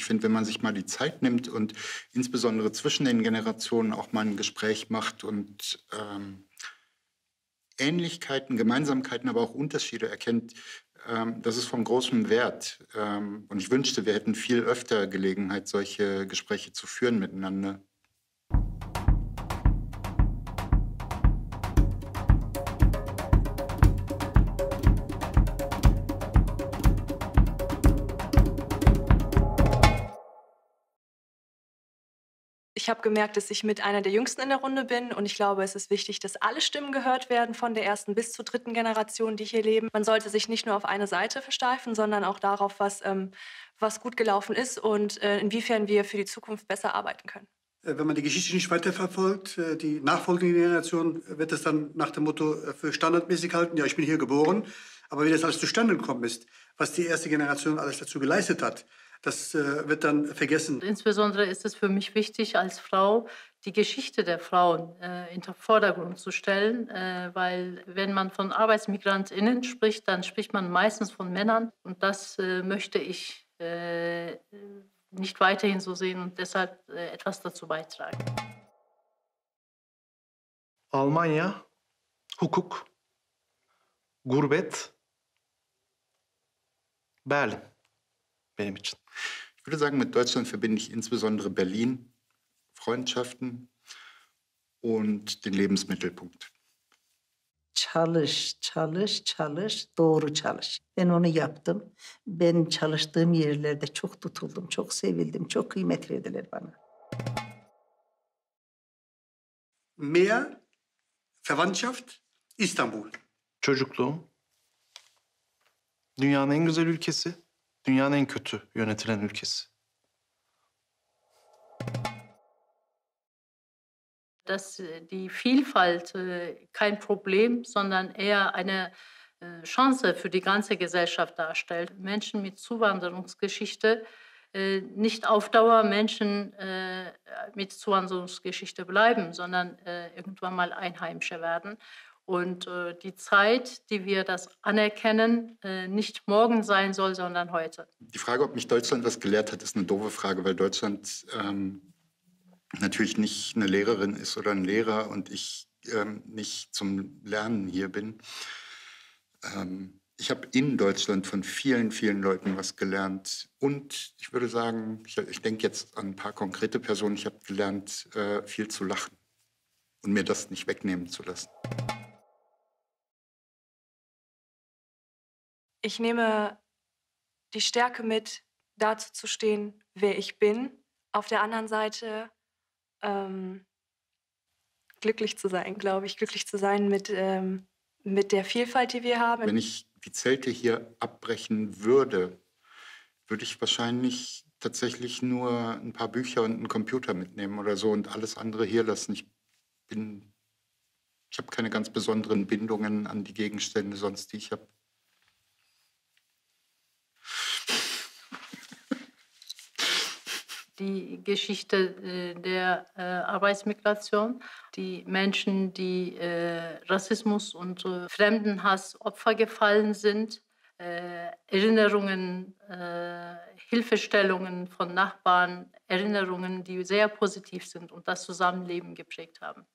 Ich finde, wenn man sich mal die Zeit nimmt und insbesondere zwischen den Generationen auch mal ein Gespräch macht und ähm, Ähnlichkeiten, Gemeinsamkeiten, aber auch Unterschiede erkennt, ähm, das ist von großem Wert. Ähm, und ich wünschte, wir hätten viel öfter Gelegenheit, solche Gespräche zu führen miteinander. Habe gemerkt, dass ich mit einer der Jüngsten in der Runde bin und ich glaube, es ist wichtig, dass alle Stimmen gehört werden, von der ersten bis zur dritten Generation, die hier leben. Man sollte sich nicht nur auf eine Seite versteifen, sondern auch darauf, was, ähm, was gut gelaufen ist und äh, inwiefern wir für die Zukunft besser arbeiten können. Äh, wenn man die Geschichte nicht weiterverfolgt, äh, die nachfolgende Generation wird es dann nach dem Motto äh, für standardmäßig halten, ja, ich bin hier geboren. Aber wie das alles zustande gekommen ist, was die erste Generation alles dazu geleistet hat, das äh, wird dann vergessen. Insbesondere ist es für mich wichtig, als Frau die Geschichte der Frauen äh, in den Vordergrund zu stellen, äh, weil wenn man von ArbeitsmigrantInnen spricht, dann spricht man meistens von Männern und das äh, möchte ich äh, nicht weiterhin so sehen und deshalb äh, etwas dazu beitragen. Almanya, hukuk, gurbet, Berlin benim için. Ich würde sagen, mit Deutschland verbinde ich insbesondere Berlin, Freundschaften und den Lebensmittelpunkt. Çalış, çalış, çalış, doğru çalış. Ben onu yaptım. Ben çalıştığım yerlerde çok tutuldum, çok sevildim, çok kıymet verdiler bana. Mehr Verwandtschaft, İstanbul. Çocukluğum. Dünyanın en güzel ülkesi. Dünyanın en kötü yönetilen ülkesi. Dass äh, die Vielfalt äh, kein Problem, sondern eher eine äh, Chance für die ganze Gesellschaft darstellt. Menschen mit Zuwanderungsgeschichte nicht auf Dauer Menschen mit Zuwanderungsgeschichte bleiben, sondern irgendwann mal Einheimische werden. Und äh, die Zeit, die wir das anerkennen, äh, nicht morgen sein soll, sondern heute. Die Frage, ob mich Deutschland was gelehrt hat, ist eine doofe Frage, weil Deutschland ähm, natürlich nicht eine Lehrerin ist oder ein Lehrer und ich ähm, nicht zum Lernen hier bin. Ähm, ich habe in Deutschland von vielen, vielen Leuten was gelernt. Und ich würde sagen, ich, ich denke jetzt an ein paar konkrete Personen, ich habe gelernt, äh, viel zu lachen und mir das nicht wegnehmen zu lassen. Ich nehme die Stärke mit, dazu zu stehen, wer ich bin. Auf der anderen Seite ähm, glücklich zu sein, glaube ich, glücklich zu sein mit, ähm, mit der Vielfalt, die wir haben. Wenn ich die Zelte hier abbrechen würde, würde ich wahrscheinlich tatsächlich nur ein paar Bücher und einen Computer mitnehmen oder so und alles andere hier lassen. Ich bin, ich habe keine ganz besonderen Bindungen an die Gegenstände sonst, die ich habe. Die Geschichte äh, der äh, Arbeitsmigration, die Menschen, die äh, Rassismus und Fremdenhass Opfer gefallen sind, Erinnerungen, Hilfestellungen von Nachbarn, Erinnerungen, die sehr positiv sind und das Zusammenleben geprägt haben.